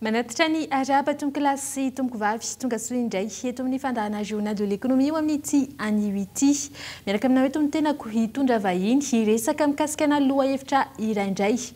Manatitra ny arahaba tonokolahy sy tomokivavy tonga soa indray eto amin'ny fandaharana Journal de l'économie ao amin'ity anio ity. Miaraka aminao eto ny tenako hitondra vahiny hiresaka mikasika ana lohahevitra iray indray.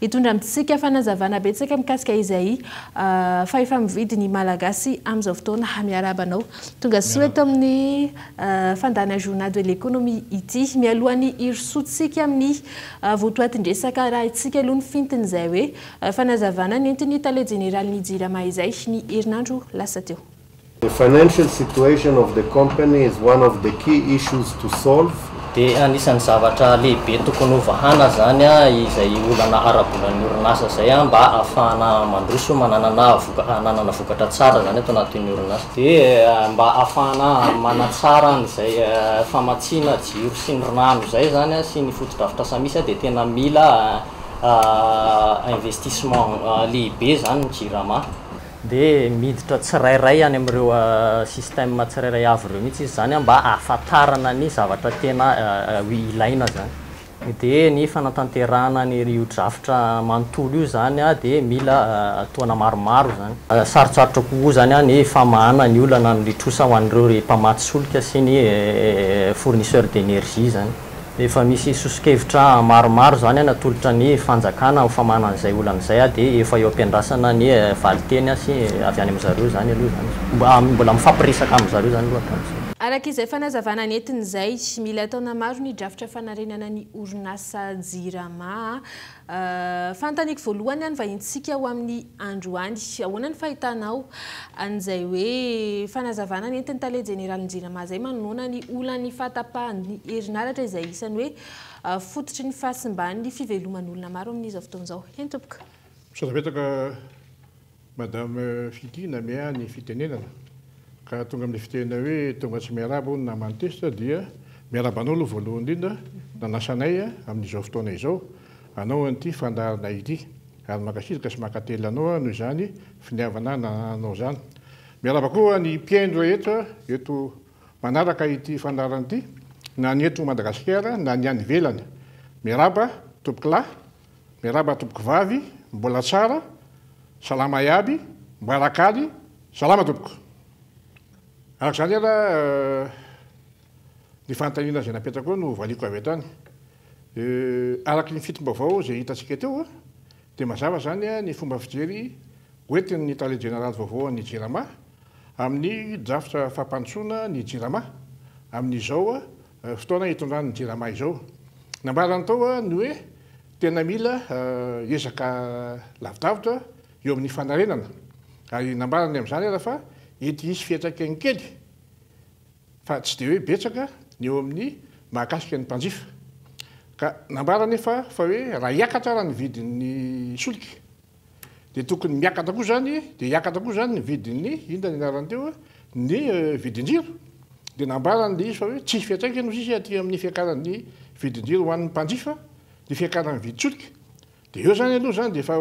Hitondra amintsika fanazavana betsaka mikasika izay fahefa-mividy ny Malagasy amin'izao fotoana. Miarahaba anao. Tonga soa eto amin'ny fandàna Journal de l'économie ity. Mialoha ny hirosoantsika amin'ny votoatin-dresaka, arahintsika aloha ny fintin'izay hoe fanazavana nentin'ny tale jeneralin'ny Jirama izay ny herinandro lasa teo. The financial situation of the company is one of the key issues to solve. Dia anisan'ny zavatra lehibe tokony ho vahana izany izay olana ara-bolan'ny orinasa izay mba ahafahana mandroso mananana hananana vokatra tsara izany ato anatin'ny orinasa. Dia mba ahafahana manatsara an'izay famatsiana jiro sy ny rano izay izany sy ny fotodrafitrasa misy dia tena mila investissement lehibe izany ny Jirama. Dia miditra tsirairay any amin'ireo système tsirairay avy ireo mihitsy izy izany mba ahafantarana ny zavatra tena ilaina izany. Dia ny fanatanterahana an'io drafitra manontolo io izany dia mila taona maromaro izany. Sarotsarotra kokoa izany ny famahana ny olana amin'ny trosa ho an'ireo mpamatsy solika sy ny fournisseurs d'énergie izany. Efa misy soso-kevitra maromaro izany natolotra ny fanjakana ho famana an'izay olana izay dia efa eo am-piandrasana ny valin-teny sy avy any amin-dry zareo izany aloha izany. Mbola mifampiresaka amin-dry zareo izany aloha hatram'izay. Araka izay fanazavana nentiny izay, mila taona maro ny drafitra fanarenana ny orinasa Jirama. Fanontaniako voalohany an vahintsika ho amin'ny androany. Ahoana ny fahitanao an'izay hoe fanazavana nentin'ny tale jeneraly Njirama izay manoloana ny olan'ny fahatapahan'ny herinaratra izay isan'ny hoe fototry ny fahasimban'ny fiveloman'olona maro amin'izao fotoana izao. Heno tompoko. Misaotra betsaka. Madame Fiky namea ny fitenenana ka tonga amin'ny fitenena hoe tonga tsy miarahaba hono naman'i Tezitra dia miarahaba anao aloha voalohany indrindra nanasa anay amin'izao fotoana izao hanao an'ity fandaharana ity ary mankasitraka sy mankatelina anao aho noho izany finiavana nanananao izany. Miarahaba koa ny mpihaino rehetra eto manaraka ity fandaharana ity na ny eto Madagasikara na ny any ivelany. Miarahaba Tompokolahy. Miarahaba tompoko vavy, mbola tsara, salama iaby, mbarakaly, salama tompoko. Araka izany ara ny fanontaniana izay napetrako eo no valiako avy hatrany. Araka ny fitim-baovao izay hitantsika teo dia mazava izany ny fomba fijery hoentin'ny tale jeneraly vaovao an'ny Jirama amin'ny drafitra fampandrosoana ny Jirama amin'izao fotoana hitondrany ny Jirama izao. Nambarany tao ny hoe tena mila ezaka lavidavitra eo amin'ny fanarenana ary nambarany amin'izany ary fa ety hisy fiantraikany kely fa tsy dia hoe betsaka ny eo amin'ny mahakasika ny mpanjifa. Ka nambarany fa fa hoe raha hiakatra ary ny vidin'ny solika. Dia tokony miakatra koa izany, dia hiakatra koa izany ny vidin'ny, inona ny anarany teo, ny vidin-jiro. Dia nambarany ilay izy fa hoe tsy hisy fiantraikany hoy izy aty amin'ny fiakaran'ny vidin-jiro ho an'ny mpanjifa ny fiakaran'ny vidin-tsolika. Dia eo izany aloha izany dia efa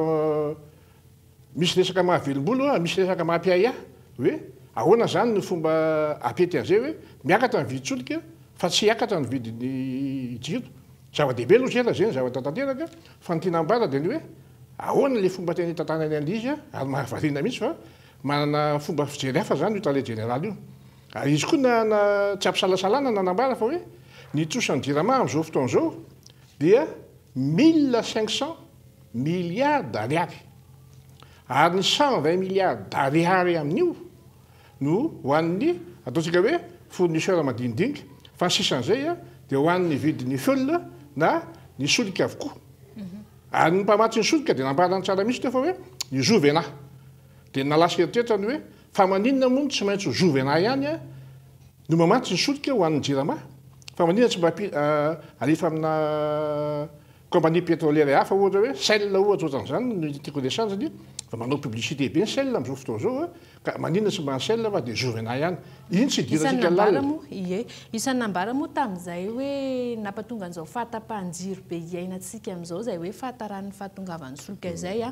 misy resaka mahavelom-bolo, misy resaka mampiahiahy hoe ahoana izany no fomba apety an'izay hoe miakatra ny vidin-tsolika fa tsy hiakatra ny vidin'ny jiro. Zava-dehibe aloha izay raha izay ny zavatra tanteraka. Fa ny tiana ambara dia ny hoe ahoana ilay fomba tiany hitantanany an'ilay izy ary mahavariana mihitsy fa manana fomba fijery hafa izany io tale jeneraly io. Ary izy koa na na tsy ampisalasalana na nambara fa hoe ny trosan'ny jirama amin'izao fotoana izao dia mille cinq cents milliards d'ariary. Ary ny cent vingt milliards d'ariary amin'io no ho an'ny ataontsika hoe fournisseur madinidinika fa ny sisan'izay dia ho an'ny vidin'ny fuel na ny solika avokoa mhm. ary ny mpamatsy ny solika dia nambarany tsara mihitsy teo fa hoe ny jovena dia nalasa eritreritra ny hoe fa maninona moa no tsy maintsy ho jovena ihany a no mamatsy ny solika ho an'ny jirama fa maninona tsy mba ah, alefa amina Compagnie pétrolière hafa ohatra hoe Shell ohatra ohatran'izany no tiako resahan-dry ny fa manao publicité be ny Shell amin'izao fotoana izao a! ka maninona tsy mba ny Shell fa dia Juvena ihany? Iny tsy Isan'ny idirantsika nambara lalina. moa, ie, isan'ny nambara moa tamin'izay hoe nampatonga an'izao fahatapahan-jiro be iainantsika amin'izao izay hoe fahataran'ny fahatongavan'ny solika izay a!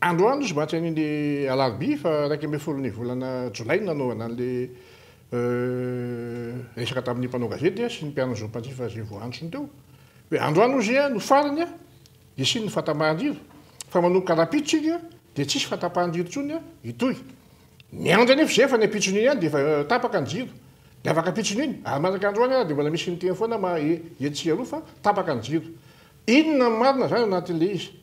Androany no zoma tsy anio ny alarobia fa iraika ambin'ny folo ny volana jolay no nanaovana an'ilay resaka tamin'ny mpanao gazety sy ny mpiaro ny zon'ny mpanjifa izay voahantsony teo hoe androany hozy no farany hisian'ny fahatapahan-jiro fa manomboka rahampitso isika dia tsisy fahatapahan-jiro intsony hitohy. Miandry anefa izay fa ny ampitson'iny ihany dia efa tapaka ny jiro. Dia afaka ampitsony iny. Ary mandraka androany ary dia mbola misy miteny foana maha etsy sy eroa fa tapaka ny jiro. Inona ny marina izany ao anatin'ilay izy?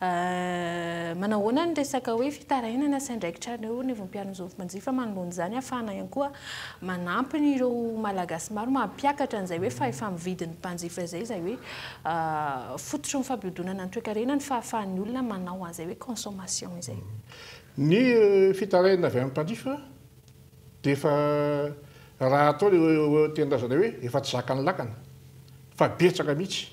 Ahh, manahoana ny resaka hoe fitarainana sy andraikitra ny eo anivon'ny mpiaron'ny zon'ny mpanjifa manoloana izany hafahana ihany koa manampy ny ireo Malagasy maro mampiakatra an'izay hoe fahefa-mividin'ny mpanjifa izay izay hoe fototry ny fampihodonana ny toekarena ny fahafahan'ny olona manao an'izay hoe consommation izay. Ny fitarainana avy amin'ny mpanjifa dia efa raha atao ilay hoe tenin-drazana hoe efa tsy zakan'ny lakana fa betsaka mihitsy.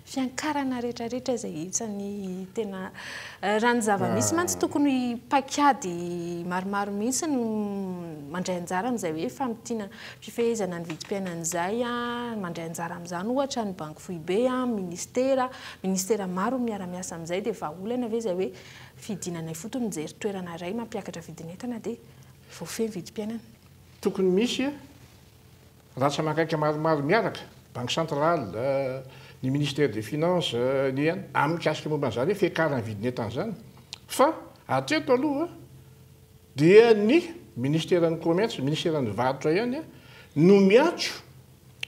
fiankarana retraretra izay isany tena raha ny zavamisy mantsy tokony paikady maromaro mihitsy no mandray anjara amin'izay hoe famintinana fifehezana ny vidim-piainana izay mandray anjara amin'izany ohatra ny banky foibe ministera ministera maro no miara-miasa amin'izay dia vahaolana ve izay hoe fidinana ifotony mijery toerana iray mampiakatra vidin'entana dia voafehy ny vidim-piainana tokony misy Raha tsy manakaiky maromaro miaraka, Banque centrale, ny Ministère des Finances, ny an, amin'ny mikasika momba an'izany hoe fiakaran'ny vidin'entana izany. Fa hatreto aloha dia ny Ministeran'ny Commerce, Ministeran'ny Varotra ihany no miantso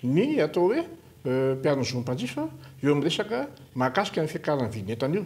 ny atao hoe mpiaro ny zon'ny mpanjifa eo amin'ny resaka mahakasika ny fiakaran'ny vidin'entana io.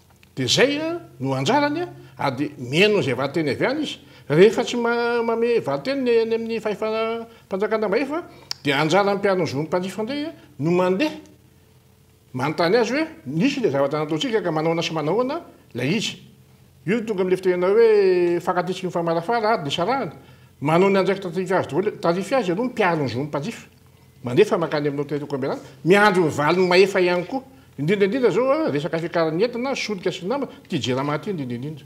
Dia izay no anjarany ary dia mihaino an'izay valinteny avy any izy. Rehefa tsy manome valinteny ny any amin'ny fahefam-panjakana mahefa dia anjaran'ny mpiaro ny zon'ny mpanjifa indray no mandeha manontany azy hoe nisy ilay zavatra nataontsika ka manahoana sy manahoana ilay izy. Io no tonga amin'ilay fitenenana hoe fankatitsiky ny famarafara ary ny sarahana. Manao ny andraikitra tarify azy daholo, tarify azy aloha ny mpiaro ny zon'ny mpanjifa. manefa mankany amin'ny autorité compétente, miandry ny valiny mahefa ihany koa. Indrindra indrindra izao a, resaka fiakaran'ny entona, solika sy ny nama, ity Jirama ity indrindra indrindra.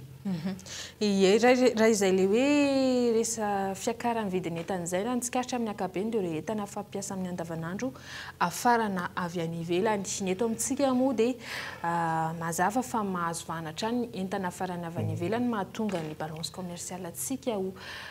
Ie, raha izay ilay hoe resa fiakaran'ny vidin'entana izay, raha ny tsikaritra amin'ny ankapobeny dia ireo entana fampiasa amin'ny andavanandro afarana avy any ivelany. Ny eto amintsika moa dia mazava fa mahazo vahana hatrany ny entana afarana avy any ivelany, mahatonga ny balance commerciale-ntsika ho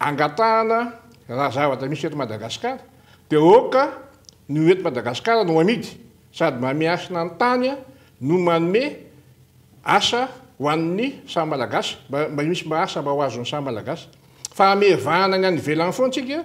angatahana raha zavatra misy eto Madagasikara dia aoka ny eto Madagasikara no amidy sady mameasina ny tany no manome asa ho an'ny samy Malagasy mba misy mba asa mba ho azon'ny samy Malagasy fa hamehevahana ny any ivelany foana tsika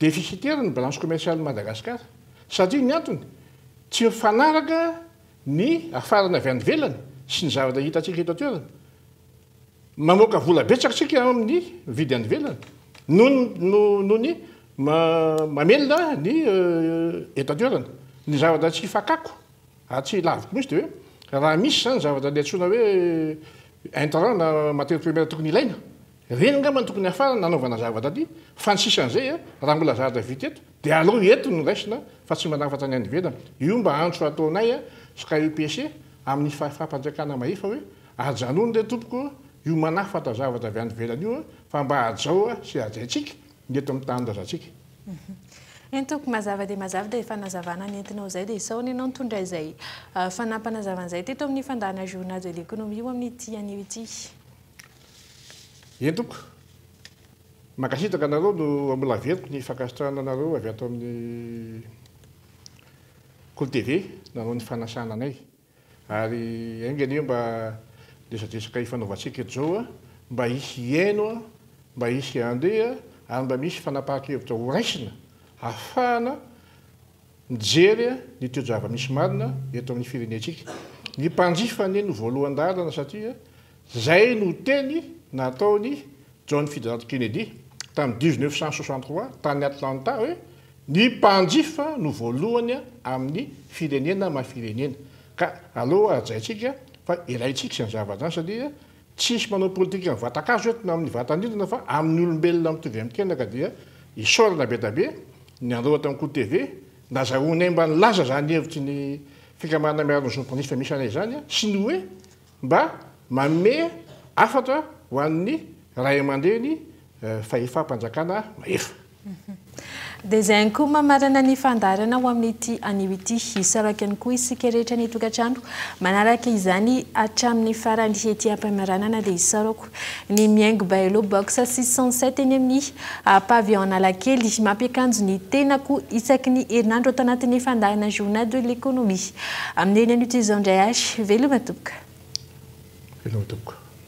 Déficitaire ny balance commerciale Madagascar satria ny antony tsy mifanaraka ny afarana avy any ivelany sy ny zavatra hitantsika eto an-toerana. Mamoaka vola betsaka isika amin'ny mividy any ivelany noho ny mamelona ny eto an-toerana. Ny zavatra tsy fakako ary tsy laviko mihitsy dia hoe raha misy izany zavatra ny antsoina hoe intrant na matière première tokony ilaina Reny angamba no tokony afara nanaovana zava taty fa ny sisa an'izay a raha mbola zatra vita eto dia aleo eto no raisina fa tsy manafatra ny any ivelany io mba antso ataonay a ska upc amin'ny fahefampanjakana mahefa hoe ajanony re tompoko io manafatra zavatra avy any ivelany io a fa mba hajao a sy hajaintsika ny eto amin'ny tanindrazantsika. Eny tompoko mazava dia mazava dia fanazavana ny entinao izay dia sao ny anao nitondra izay fanampanazavana izay teto amin'ny fandahana journal de l'économie ho amin'ity anio ity. Entiko. Mankasitraka anareo no mbola averiko ny fankasitrahana anareo avy ato amin'ny Kolo TV nanao ny fanasana anay. Ary enga anie mba resadresaka ifanaovantsika eto izao mba hisy hihaino, mba hisy handeha ary mba misy fanapahan-kevitra horaisina hahafahana Mijery ny toe-java-misy marina eto amin'ny firenentsika. Ny mpanjifa anie no voalohan-dalana satria izay no teny nataon'i John Fitzgerald Kennedy tamin'ny dix neuf cent soixante trois tany Atlanta hoe ny mpanjifa no voalohany amin'ny firenena maha firenena ka aleo hajaintsika fa ilaintsika izany zavatra izany satria Tsisy manao politikan'ny vatan-kazo eto na amin'ny vatan-drindrina fa amin'ny olombelona mitovy amin'ny tena ka dia isaorana bedabe ny andohatra amin'ny Ko TV nazahoanay mba nilaza izany hevitry ny fikambanana miaro ny zon'ny mpanjifa misy anay izany sy ny hoe mba manome hafatra ho an'ny Ray aman-dreny fahefam-panjakana mahefa. Dia izay ihany koa mamarana ny fandaharana ho amin'ity anio ity. Hisaorak ihany koa isika rehetra ny tokantrano manaraka izany hatramin'ny farany ety am-pamaranana dia hisaorako ny mihaingo Baelo Box 607 eny amin'ny Pavillon Analakely mampiakanjo ny tenako isaky ny herinandro ato anatin'ny fandaharana Journal de l'économie. Amin'ny eny anio toy izao indray ary. Veloma tompoko. Veloma tompoko.